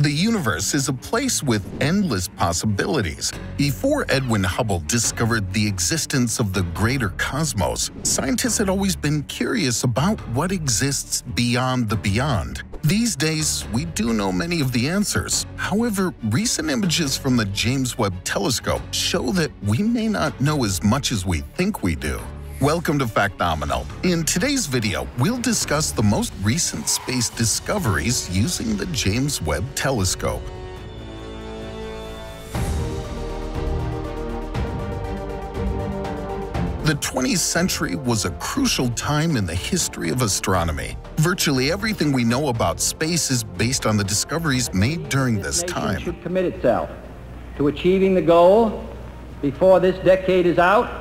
The universe is a place with endless possibilities. Before Edwin Hubble discovered the existence of the greater cosmos, scientists had always been curious about what exists beyond the beyond. These days, we do know many of the answers. However, recent images from the James Webb Telescope show that we may not know as much as we think we do. Welcome to Factnomenal. In today's video, we'll discuss the most recent space discoveries using the James Webb Telescope. The 20th century was a crucial time in the history of astronomy. Virtually everything we know about space is based on the discoveries made during this time. should commit itself to achieving the goal before this decade is out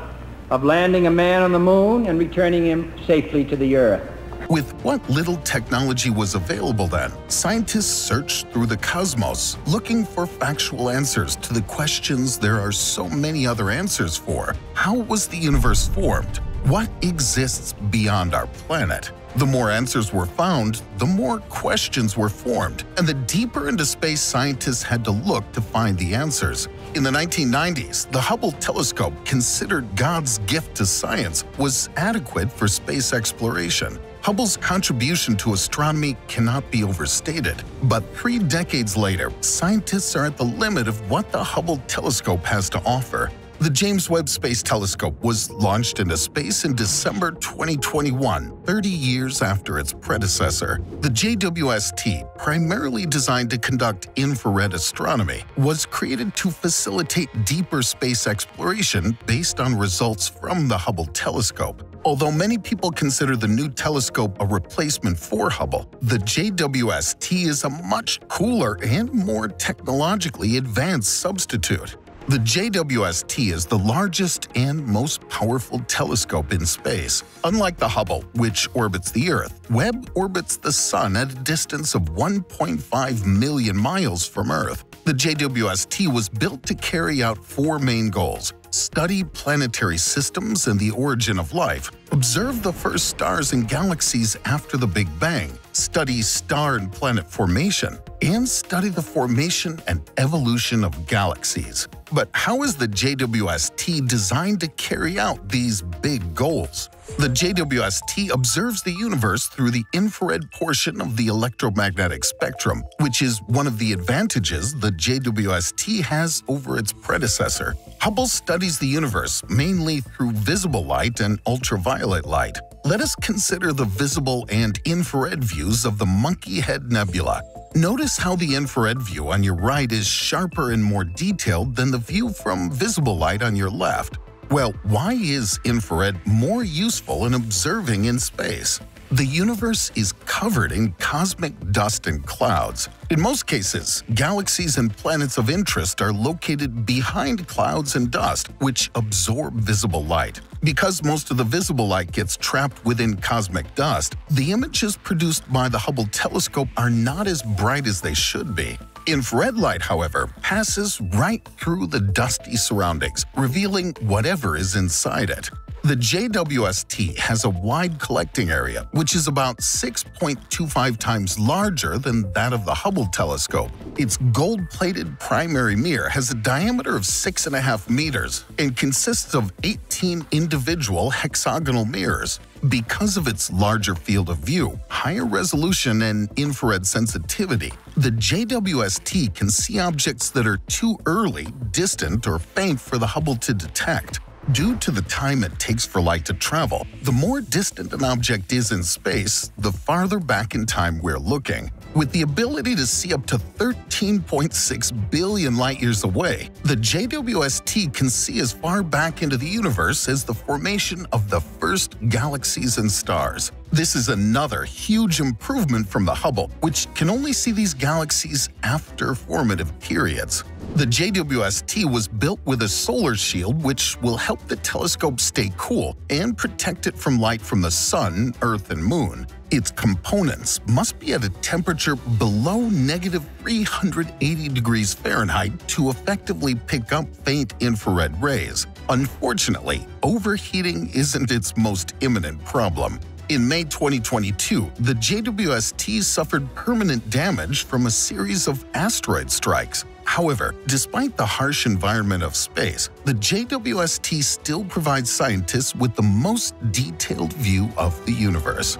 of landing a man on the moon and returning him safely to the Earth. With what little technology was available then, scientists searched through the cosmos looking for factual answers to the questions there are so many other answers for. How was the universe formed? What exists beyond our planet? The more answers were found, the more questions were formed, and the deeper into space scientists had to look to find the answers. In the 1990s, the Hubble telescope, considered God's gift to science, was adequate for space exploration. Hubble's contribution to astronomy cannot be overstated, but three decades later, scientists are at the limit of what the Hubble telescope has to offer. The James Webb Space Telescope was launched into space in December 2021, 30 years after its predecessor. The JWST, primarily designed to conduct infrared astronomy, was created to facilitate deeper space exploration based on results from the Hubble telescope. Although many people consider the new telescope a replacement for Hubble, the JWST is a much cooler and more technologically advanced substitute. The JWST is the largest and most powerful telescope in space. Unlike the Hubble, which orbits the Earth, Webb orbits the Sun at a distance of 1.5 million miles from Earth. The JWST was built to carry out four main goals study planetary systems and the origin of life, observe the first stars and galaxies after the Big Bang, study star and planet formation, and study the formation and evolution of galaxies. But how is the JWST designed to carry out these big goals? The JWST observes the universe through the infrared portion of the electromagnetic spectrum, which is one of the advantages the JWST has over its predecessor. Hubble studies the universe mainly through visible light and ultraviolet light. Let us consider the visible and infrared views of the Monkey Head Nebula. Notice how the infrared view on your right is sharper and more detailed than the view from visible light on your left. Well, why is infrared more useful in observing in space? The universe is covered in cosmic dust and clouds. In most cases, galaxies and planets of interest are located behind clouds and dust, which absorb visible light. Because most of the visible light gets trapped within cosmic dust, the images produced by the Hubble telescope are not as bright as they should be. Infrared light, however, passes right through the dusty surroundings, revealing whatever is inside it. The JWST has a wide collecting area, which is about 6.25 times larger than that of the Hubble telescope. Its gold-plated primary mirror has a diameter of 6.5 meters and consists of 18 individual hexagonal mirrors. Because of its larger field of view, higher resolution, and infrared sensitivity, the JWST can see objects that are too early, distant, or faint for the Hubble to detect. Due to the time it takes for light to travel, the more distant an object is in space, the farther back in time we're looking. With the ability to see up to 13.6 billion light years away, the JWST can see as far back into the universe as the formation of the first galaxies and stars. This is another huge improvement from the Hubble, which can only see these galaxies after formative periods. The JWST was built with a solar shield which will help the telescope stay cool and protect it from light from the Sun, Earth, and Moon. Its components must be at a temperature below negative 380 degrees Fahrenheit to effectively pick up faint infrared rays. Unfortunately, overheating isn't its most imminent problem. In May 2022, the JWST suffered permanent damage from a series of asteroid strikes. However, despite the harsh environment of space, the JWST still provides scientists with the most detailed view of the universe.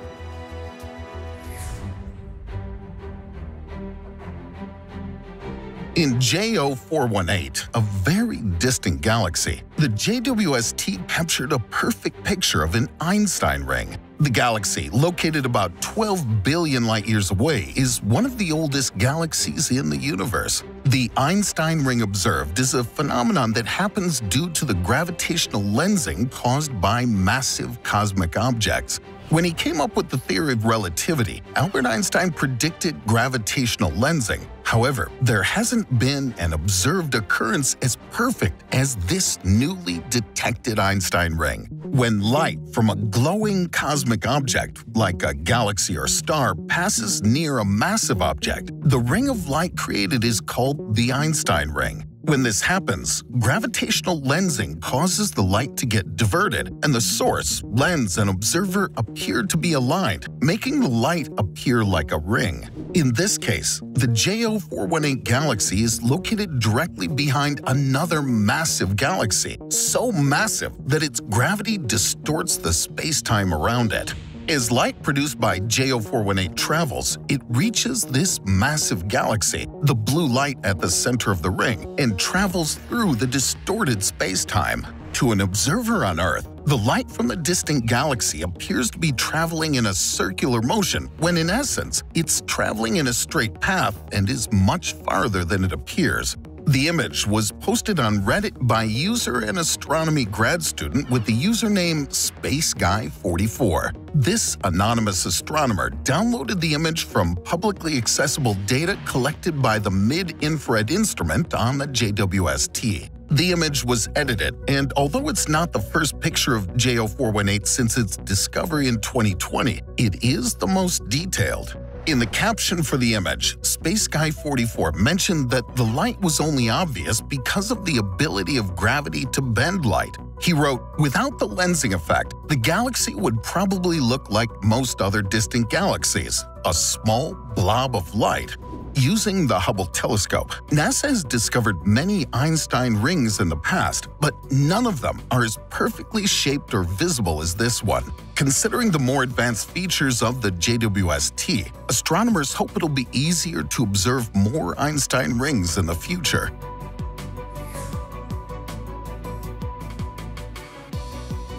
In JO 418, a very distant galaxy, the JWST captured a perfect picture of an Einstein ring. The galaxy, located about 12 billion light-years away, is one of the oldest galaxies in the universe. The Einstein ring observed is a phenomenon that happens due to the gravitational lensing caused by massive cosmic objects. When he came up with the theory of relativity, Albert Einstein predicted gravitational lensing. However, there hasn't been an observed occurrence as perfect as this newly detected Einstein ring. When light from a glowing cosmic object, like a galaxy or star, passes near a massive object, the ring of light created is called the Einstein ring. When this happens, gravitational lensing causes the light to get diverted, and the source, lens, and observer appear to be aligned, making the light appear like a ring. In this case, the JO 418 galaxy is located directly behind another massive galaxy, so massive that its gravity distorts the space-time around it. As light produced by JO418 travels, it reaches this massive galaxy, the blue light at the center of the ring, and travels through the distorted space-time. To an observer on Earth, the light from the distant galaxy appears to be traveling in a circular motion, when in essence, it's traveling in a straight path and is much farther than it appears. The image was posted on Reddit by user and astronomy grad student with the username SpaceGuy44. This anonymous astronomer downloaded the image from publicly accessible data collected by the Mid-Infrared Instrument on the JWST. The image was edited, and although it's not the first picture of JO418 since its discovery in 2020, it is the most detailed. In the caption for the image, Space Guy 44 mentioned that the light was only obvious because of the ability of gravity to bend light. He wrote, Without the lensing effect, the galaxy would probably look like most other distant galaxies, a small blob of light. Using the Hubble telescope, NASA has discovered many Einstein rings in the past, but none of them are as perfectly shaped or visible as this one. Considering the more advanced features of the JWST, astronomers hope it'll be easier to observe more Einstein rings in the future.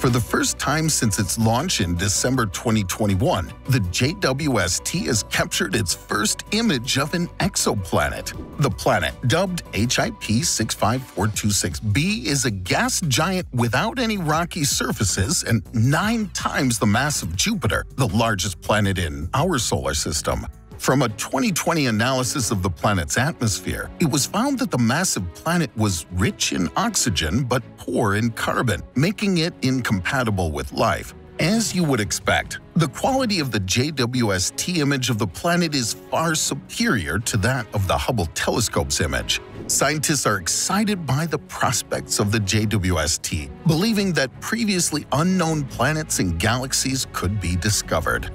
For the first time since its launch in December 2021, the JWST has captured its first image of an exoplanet. The planet, dubbed HIP 65426b, is a gas giant without any rocky surfaces and nine times the mass of Jupiter, the largest planet in our solar system. From a 2020 analysis of the planet's atmosphere, it was found that the massive planet was rich in oxygen but poor in carbon, making it incompatible with life. As you would expect, the quality of the JWST image of the planet is far superior to that of the Hubble telescope's image. Scientists are excited by the prospects of the JWST, believing that previously unknown planets and galaxies could be discovered.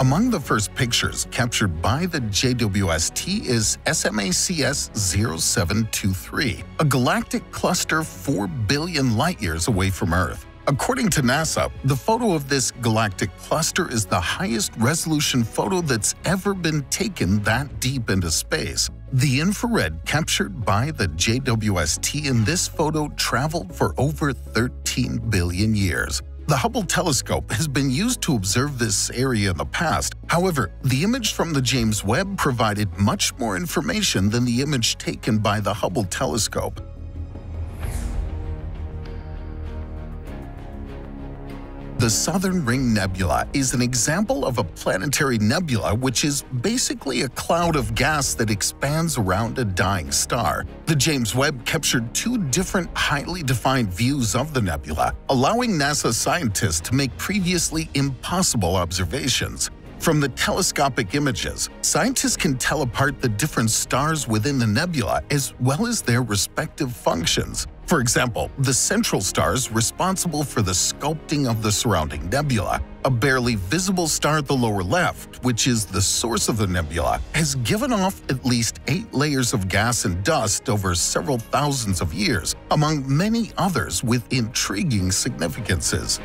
Among the first pictures captured by the JWST is SMACS 0723, a galactic cluster 4 billion light-years away from Earth. According to NASA, the photo of this galactic cluster is the highest resolution photo that's ever been taken that deep into space. The infrared captured by the JWST in this photo traveled for over 13 billion years. The Hubble telescope has been used to observe this area in the past. However, the image from the James Webb provided much more information than the image taken by the Hubble telescope. The Southern Ring Nebula is an example of a planetary nebula which is basically a cloud of gas that expands around a dying star. The James Webb captured two different highly defined views of the nebula, allowing NASA scientists to make previously impossible observations. From the telescopic images, scientists can tell apart the different stars within the nebula as well as their respective functions. For example, the central stars responsible for the sculpting of the surrounding nebula, a barely visible star at the lower left, which is the source of the nebula, has given off at least eight layers of gas and dust over several thousands of years, among many others with intriguing significances.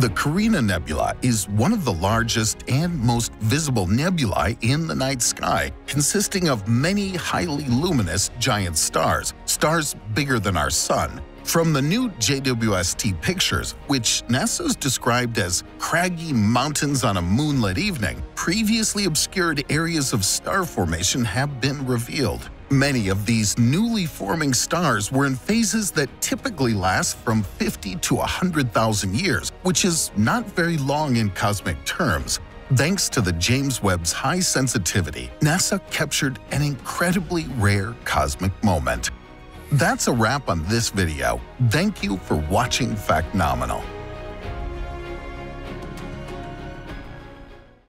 The Carina Nebula is one of the largest and most visible nebulae in the night sky, consisting of many highly luminous giant stars, stars bigger than our Sun. From the new JWST pictures, which NASA's described as craggy mountains on a moonlit evening, previously obscured areas of star formation have been revealed. Many of these newly forming stars were in phases that typically last from 50 to 100,000 years, which is not very long in cosmic terms. Thanks to the James Webb's high sensitivity, NASA captured an incredibly rare cosmic moment. That's a wrap on this video. Thank you for watching Factnomenal.